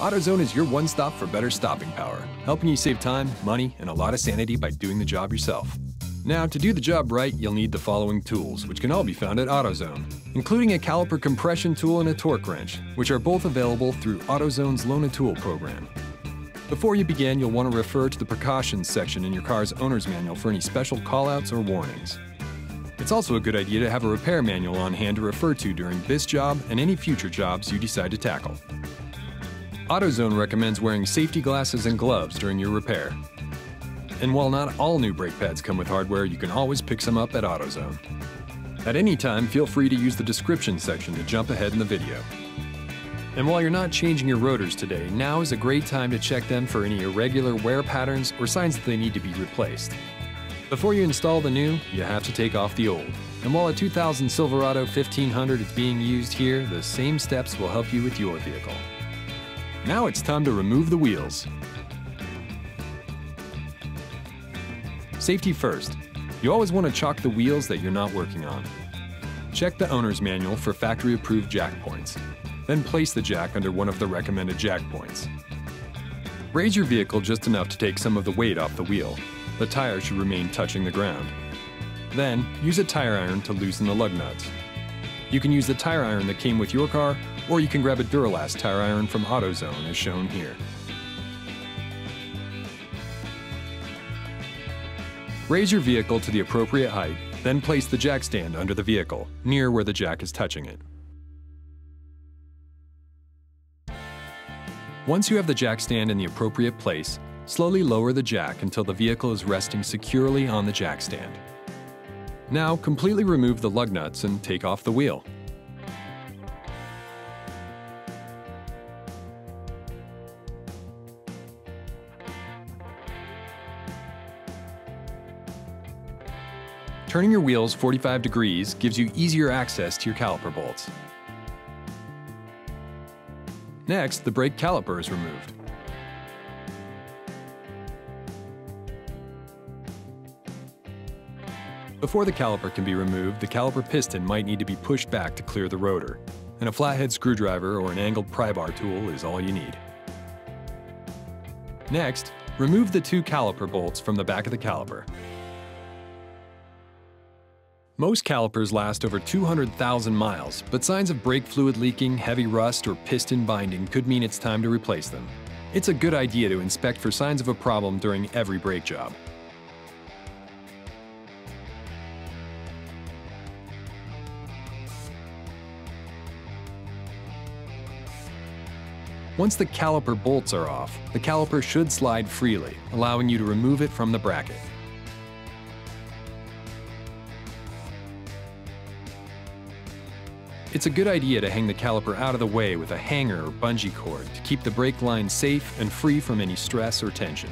AutoZone is your one stop for better stopping power, helping you save time, money, and a lot of sanity by doing the job yourself. Now, to do the job right, you'll need the following tools, which can all be found at AutoZone, including a caliper compression tool and a torque wrench, which are both available through AutoZone's Loan a Tool program. Before you begin, you'll want to refer to the precautions section in your car's owner's manual for any special callouts or warnings. It's also a good idea to have a repair manual on hand to refer to during this job and any future jobs you decide to tackle. AutoZone recommends wearing safety glasses and gloves during your repair. And while not all new brake pads come with hardware, you can always pick some up at AutoZone. At any time, feel free to use the description section to jump ahead in the video. And while you're not changing your rotors today, now is a great time to check them for any irregular wear patterns or signs that they need to be replaced. Before you install the new, you have to take off the old. And while a 2000 Silverado 1500 is being used here, the same steps will help you with your vehicle. Now it's time to remove the wheels. Safety first. You always want to chalk the wheels that you're not working on. Check the owner's manual for factory-approved jack points. Then place the jack under one of the recommended jack points. Raise your vehicle just enough to take some of the weight off the wheel. The tire should remain touching the ground. Then, use a tire iron to loosen the lug nuts. You can use the tire iron that came with your car, or you can grab a Duralast tire iron from AutoZone as shown here. Raise your vehicle to the appropriate height, then place the jack stand under the vehicle, near where the jack is touching it. Once you have the jack stand in the appropriate place, slowly lower the jack until the vehicle is resting securely on the jack stand. Now, completely remove the lug nuts and take off the wheel. Turning your wheels 45 degrees gives you easier access to your caliper bolts. Next, the brake caliper is removed. Before the caliper can be removed, the caliper piston might need to be pushed back to clear the rotor, and a flathead screwdriver or an angled pry bar tool is all you need. Next, remove the two caliper bolts from the back of the caliper. Most calipers last over 200,000 miles, but signs of brake fluid leaking, heavy rust, or piston binding could mean it's time to replace them. It's a good idea to inspect for signs of a problem during every brake job. Once the caliper bolts are off, the caliper should slide freely, allowing you to remove it from the bracket. It's a good idea to hang the caliper out of the way with a hanger or bungee cord to keep the brake line safe and free from any stress or tension.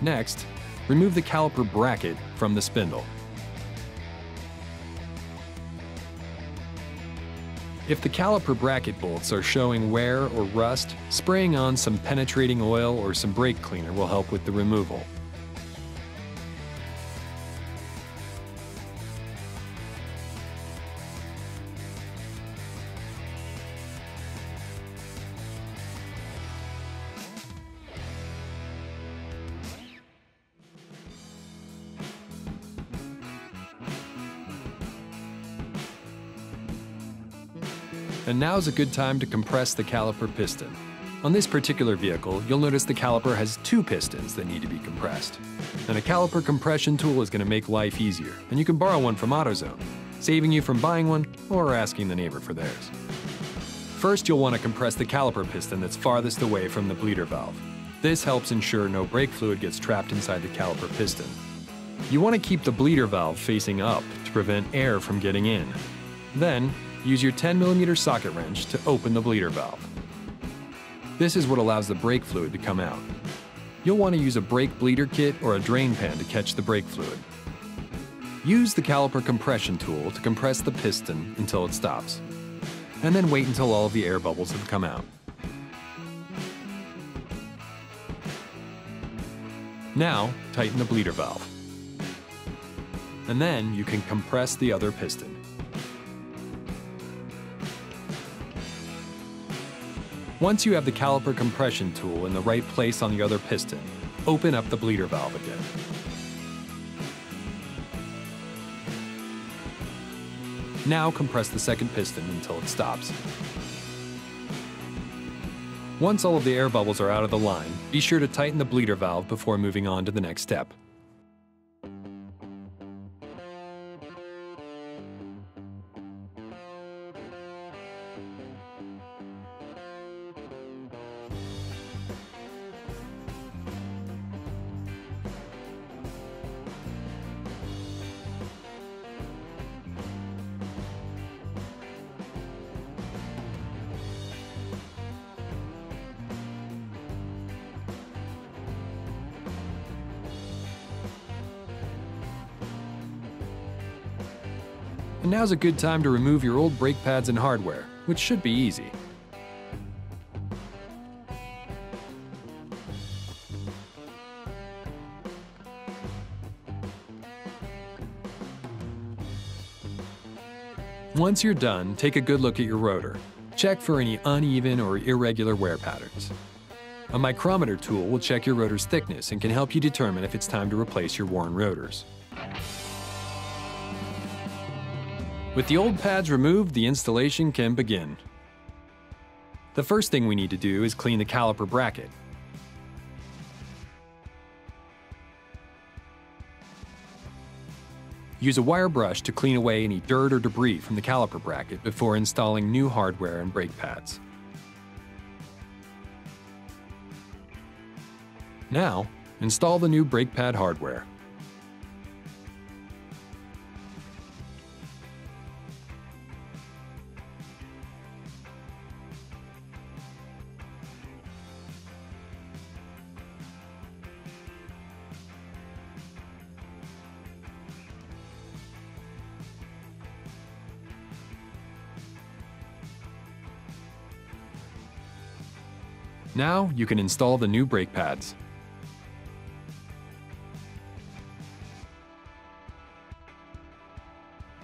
Next, remove the caliper bracket from the spindle. If the caliper bracket bolts are showing wear or rust, spraying on some penetrating oil or some brake cleaner will help with the removal. Now's a good time to compress the caliper piston. On this particular vehicle, you'll notice the caliper has two pistons that need to be compressed. And a caliper compression tool is going to make life easier, and you can borrow one from AutoZone, saving you from buying one or asking the neighbor for theirs. First, you'll want to compress the caliper piston that's farthest away from the bleeder valve. This helps ensure no brake fluid gets trapped inside the caliper piston. You want to keep the bleeder valve facing up to prevent air from getting in. Then, use your 10mm socket wrench to open the bleeder valve. This is what allows the brake fluid to come out. You'll want to use a brake bleeder kit or a drain pan to catch the brake fluid. Use the caliper compression tool to compress the piston until it stops, and then wait until all of the air bubbles have come out. Now, tighten the bleeder valve. and then you can compress the other piston. Once you have the caliper compression tool in the right place on the other piston, open up the bleeder valve again. Now compress the second piston until it stops. Once all of the air bubbles are out of the line, be sure to tighten the bleeder valve before moving on to the next step. Now's a good time to remove your old brake pads and hardware, which should be easy. Once you're done, take a good look at your rotor. Check for any uneven or irregular wear patterns. A micrometer tool will check your rotor's thickness and can help you determine if it's time to replace your worn rotors. With the old pads removed, the installation can begin. The first thing we need to do is clean the caliper bracket. Use a wire brush to clean away any dirt or debris from the caliper bracket before installing new hardware and brake pads. Now, install the new brake pad hardware. Now you can install the new brake pads.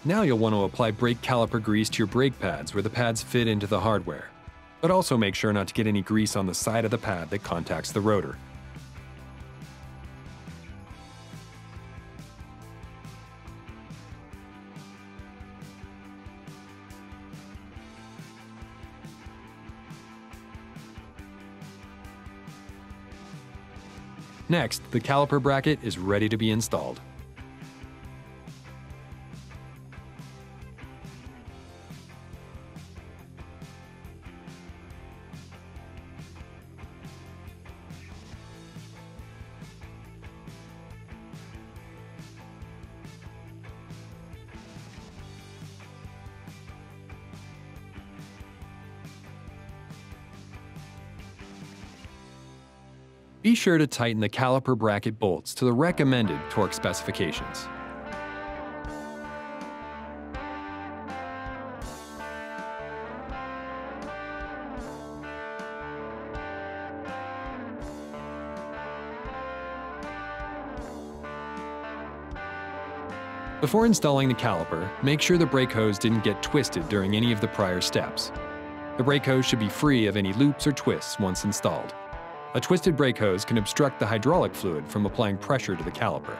Now you'll want to apply brake caliper grease to your brake pads where the pads fit into the hardware. But also make sure not to get any grease on the side of the pad that contacts the rotor. Next, the caliper bracket is ready to be installed. Sure to tighten the caliper bracket bolts to the recommended torque specifications. Before installing the caliper, make sure the brake hose didn't get twisted during any of the prior steps. The brake hose should be free of any loops or twists once installed. A twisted brake hose can obstruct the hydraulic fluid from applying pressure to the caliper.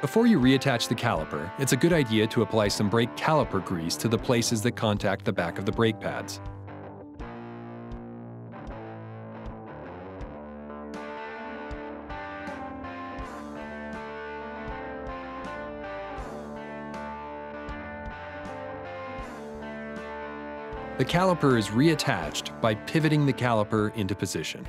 Before you reattach the caliper, it's a good idea to apply some brake caliper grease to the places that contact the back of the brake pads. The caliper is reattached by pivoting the caliper into position.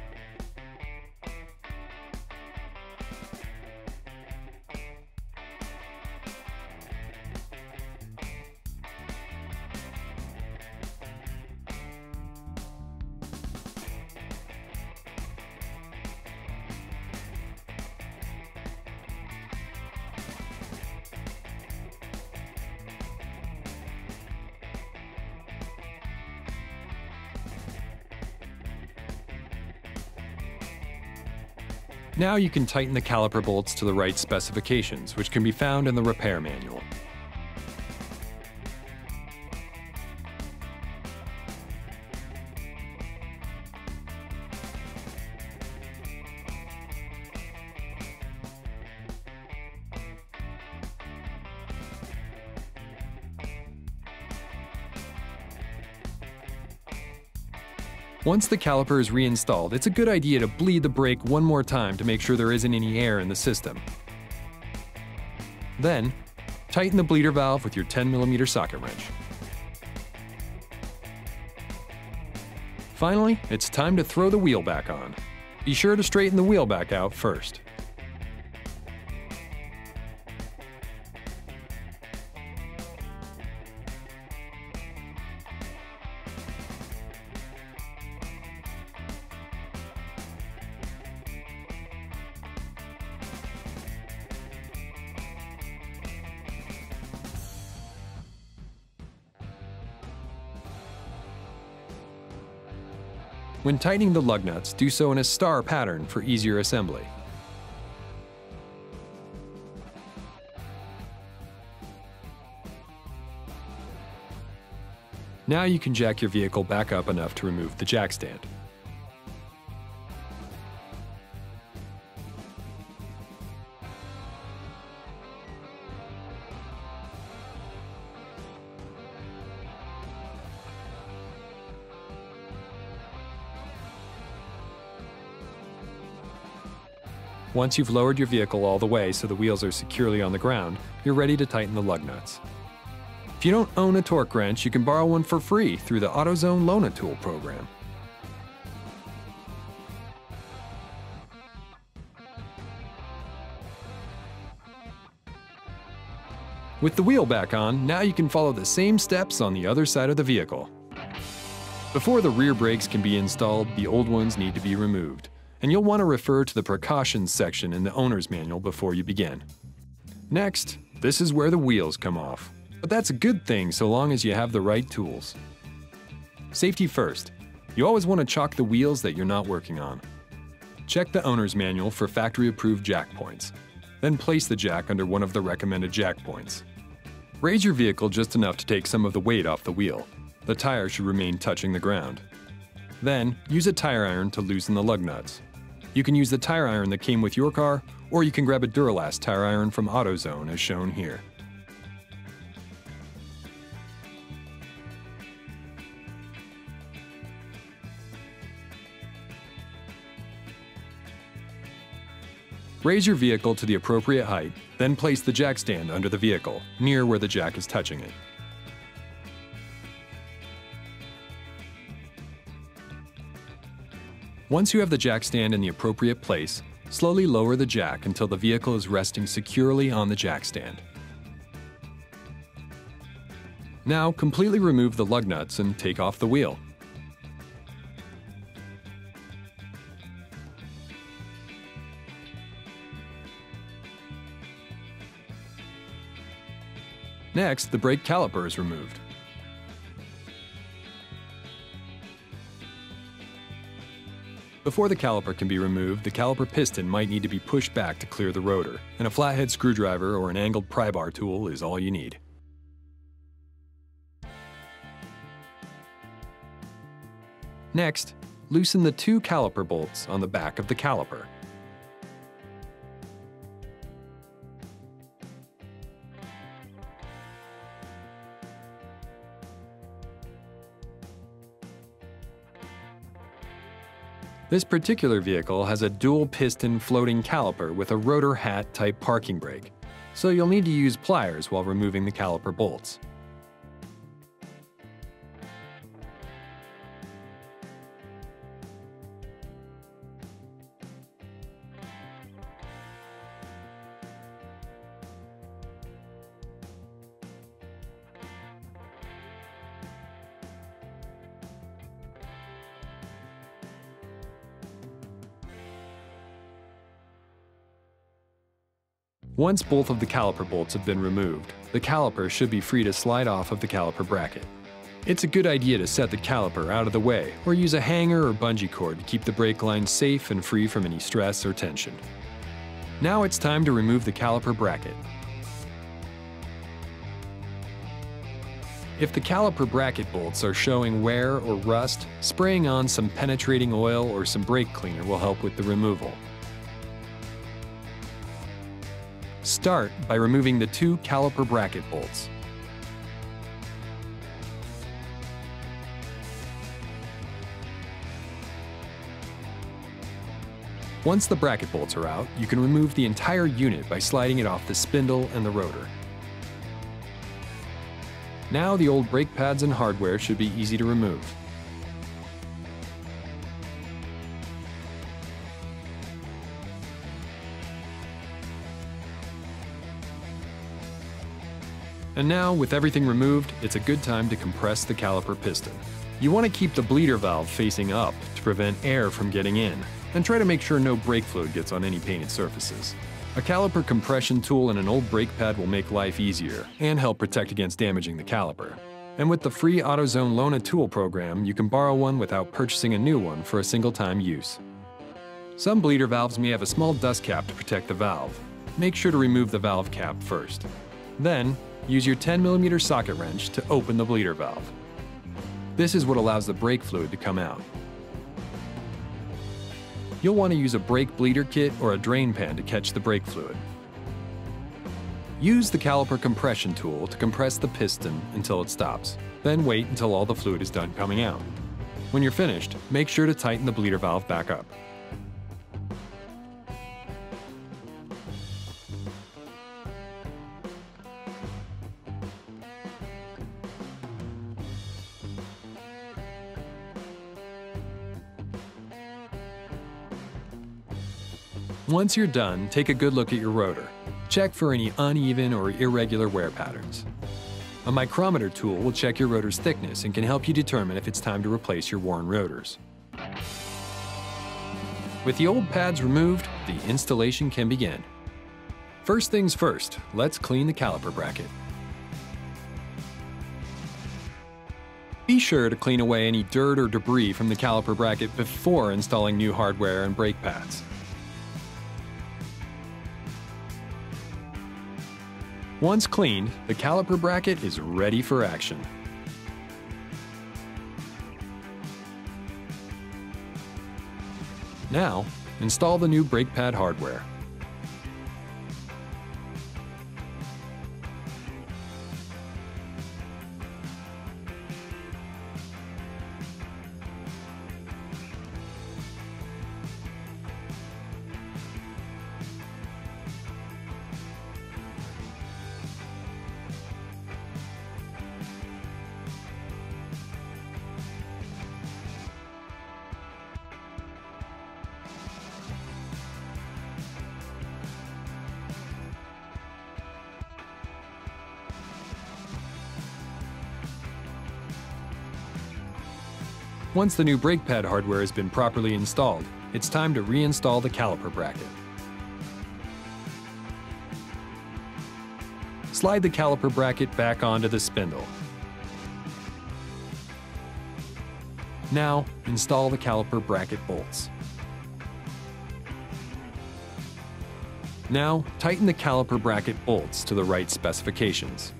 Now you can tighten the caliper bolts to the right specifications, which can be found in the repair manual. Once the caliper is reinstalled, it's a good idea to bleed the brake one more time to make sure there isn't any air in the system. Then, tighten the bleeder valve with your 10mm socket wrench. Finally, it's time to throw the wheel back on. Be sure to straighten the wheel back out first. When tightening the lug nuts, do so in a star pattern for easier assembly. Now you can jack your vehicle back up enough to remove the jack stand. Once you've lowered your vehicle all the way so the wheels are securely on the ground, you're ready to tighten the lug nuts. If you don't own a torque wrench, you can borrow one for free through the AutoZone Loan-A-Tool program. With the wheel back on, now you can follow the same steps on the other side of the vehicle. Before the rear brakes can be installed, the old ones need to be removed and you'll want to refer to the precautions section in the owner's manual before you begin. Next, this is where the wheels come off. But that's a good thing so long as you have the right tools. Safety first. You always want to chalk the wheels that you're not working on. Check the owner's manual for factory-approved jack points. Then place the jack under one of the recommended jack points. Raise your vehicle just enough to take some of the weight off the wheel. The tire should remain touching the ground. Then, use a tire iron to loosen the lug nuts. You can use the tire iron that came with your car, or you can grab a Duralast tire iron from AutoZone as shown here. Raise your vehicle to the appropriate height, then place the jack stand under the vehicle, near where the jack is touching it. Once you have the jack stand in the appropriate place, slowly lower the jack until the vehicle is resting securely on the jack stand. Now, completely remove the lug nuts and take off the wheel. Next, the brake caliper is removed. Before the caliper can be removed, the caliper piston might need to be pushed back to clear the rotor, and a flathead screwdriver or an angled pry bar tool is all you need. Next, loosen the two caliper bolts on the back of the caliper. This particular vehicle has a dual piston floating caliper with a rotor hat type parking brake, so you'll need to use pliers while removing the caliper bolts. Once both of the caliper bolts have been removed, the caliper should be free to slide off of the caliper bracket. It's a good idea to set the caliper out of the way or use a hanger or bungee cord to keep the brake line safe and free from any stress or tension. Now it's time to remove the caliper bracket. If the caliper bracket bolts are showing wear or rust, spraying on some penetrating oil or some brake cleaner will help with the removal. Start by removing the two caliper bracket bolts. Once the bracket bolts are out, you can remove the entire unit by sliding it off the spindle and the rotor. Now the old brake pads and hardware should be easy to remove. And now, with everything removed, it's a good time to compress the caliper piston. You want to keep the bleeder valve facing up to prevent air from getting in, and try to make sure no brake fluid gets on any painted surfaces. A caliper compression tool and an old brake pad will make life easier and help protect against damaging the caliper. And with the free AutoZone Loan a Tool program, you can borrow one without purchasing a new one for a single time use. Some bleeder valves may have a small dust cap to protect the valve. Make sure to remove the valve cap first. Then, use your 10mm socket wrench to open the bleeder valve. This is what allows the brake fluid to come out. You'll want to use a brake bleeder kit or a drain pan to catch the brake fluid. Use the caliper compression tool to compress the piston until it stops. Then wait until all the fluid is done coming out. When you're finished, make sure to tighten the bleeder valve back up. Once you're done, take a good look at your rotor. Check for any uneven or irregular wear patterns. A micrometer tool will check your rotor's thickness and can help you determine if it's time to replace your worn rotors. With the old pads removed, the installation can begin. First things first, let's clean the caliper bracket. Be sure to clean away any dirt or debris from the caliper bracket before installing new hardware and brake pads. Once cleaned, the caliper bracket is ready for action. Now, install the new brake pad hardware. Once the new brake pad hardware has been properly installed, it's time to reinstall the caliper bracket. Slide the caliper bracket back onto the spindle. Now, install the caliper bracket bolts. Now, tighten the caliper bracket bolts to the right specifications.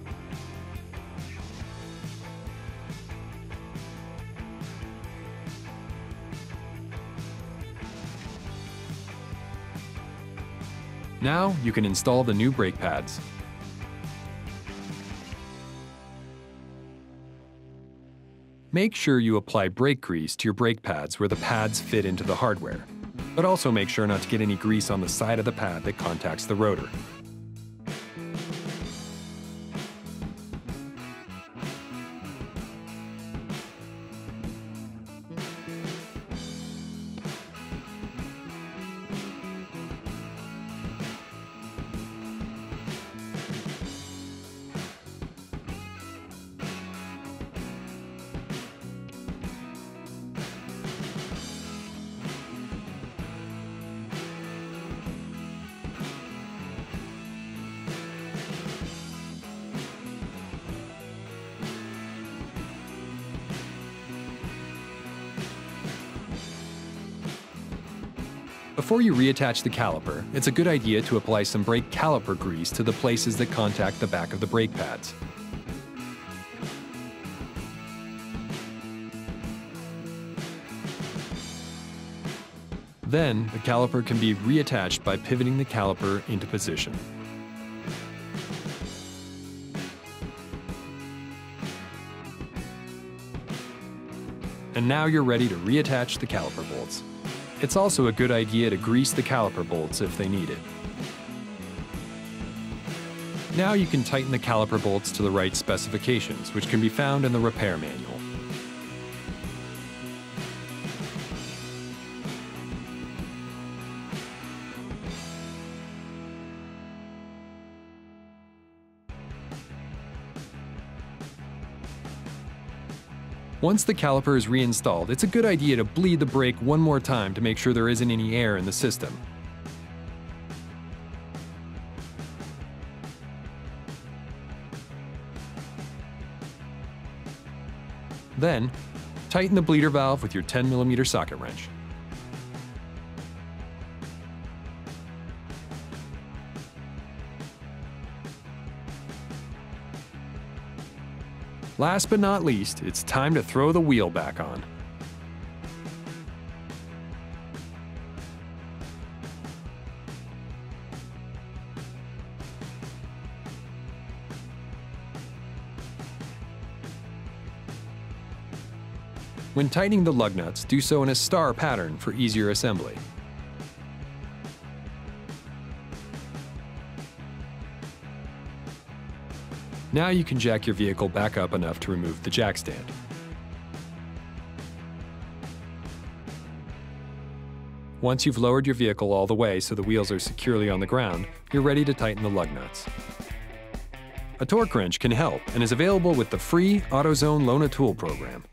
Now you can install the new brake pads. Make sure you apply brake grease to your brake pads where the pads fit into the hardware, but also make sure not to get any grease on the side of the pad that contacts the rotor. Before you reattach the caliper, it's a good idea to apply some brake caliper grease to the places that contact the back of the brake pads. Then, the caliper can be reattached by pivoting the caliper into position. And now you're ready to reattach the caliper bolts. It's also a good idea to grease the caliper bolts if they need it. Now you can tighten the caliper bolts to the right specifications, which can be found in the repair manual. Once the caliper is reinstalled, it's a good idea to bleed the brake one more time to make sure there isn't any air in the system. Then, tighten the bleeder valve with your 10mm socket wrench. Last but not least, it's time to throw the wheel back on. When tightening the lug nuts, do so in a star pattern for easier assembly. Now you can jack your vehicle back up enough to remove the jack stand. Once you've lowered your vehicle all the way so the wheels are securely on the ground, you're ready to tighten the lug nuts. A torque wrench can help and is available with the free AutoZone Loan a Tool program.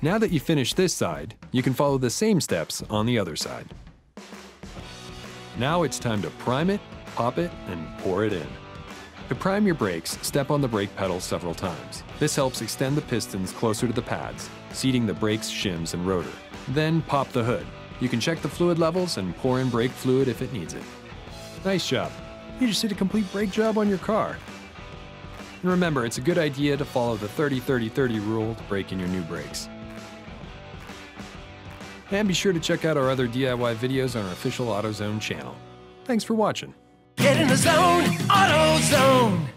Now that you've finished this side, you can follow the same steps on the other side. Now it's time to prime it, pop it, and pour it in. To prime your brakes, step on the brake pedal several times. This helps extend the pistons closer to the pads, seating the brakes, shims, and rotor. Then pop the hood. You can check the fluid levels and pour in brake fluid if it needs it. Nice job. You just did a complete brake job on your car. And remember, it's a good idea to follow the 30-30-30 rule to break in your new brakes. And be sure to check out our other DIY videos on our official AutoZone channel. Thanks for watching. Get in the zone, AutoZone.